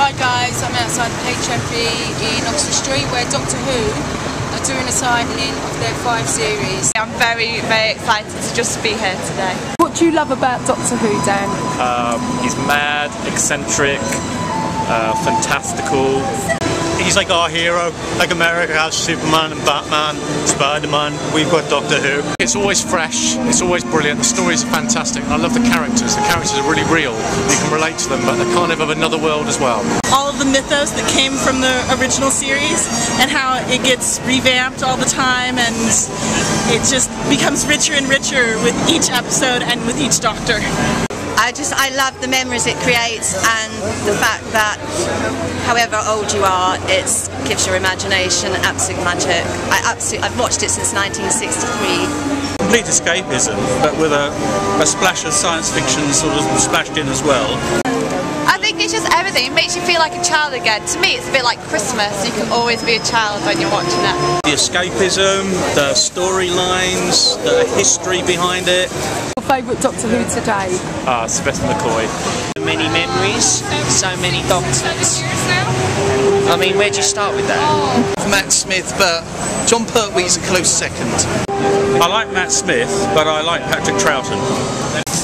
Hi guys, I'm outside the HMV in Oxford Street where Doctor Who are doing a signing of their five series. I'm very, very excited to just be here today. What do you love about Doctor Who, Dan? Um, he's mad, eccentric, uh, fantastical. He's like our hero, like America has Superman and Batman, Spider-Man. We've got Doctor Who. It's always fresh, it's always brilliant, the stories are fantastic. I love the characters, the characters are really real. You can relate to them, but they're kind of of another world as well. all of the mythos that came from the original series and how it gets revamped all the time and it just becomes richer and richer with each episode and with each doctor. I just I love the memories it creates and the fact that however old you are, it gives your imagination absolute magic. I absolutely I've watched it since 1963. Complete escapism, but with a, a splash of science fiction sort of splashed in as well. I think it's just everything. It makes you feel like a child again. To me, it's a bit like Christmas. You can always be a child when you're watching it. The escapism, the storylines, the history behind it. Your favourite Doctor Who today? Uh, Sylvester McCoy. many memories, so many doctors. I mean, where do you start with that? Matt Smith, but Jon Pertwee's a close second. I like Matt Smith, but I like Patrick Troughton.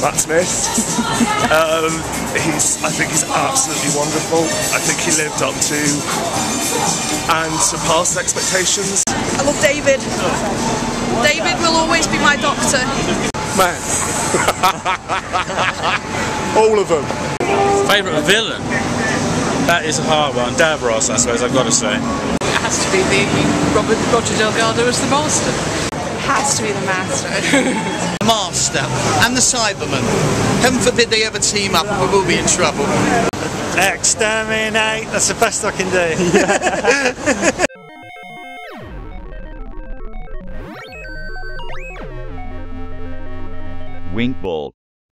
Matt Smith. um, he's, I think he's absolutely wonderful. I think he lived up to and surpassed expectations. I love David. David will always be my doctor. Man. All of them. Favourite villain? That is a hard one. Davros, I suppose, I've got to say. It has to be the Robert Roger Delgado as the Master. It Has to be the master. The master and the Cyberman. Heaven forbid they ever team up or we'll be in trouble. Exterminate! That's the best I can do. Winkball.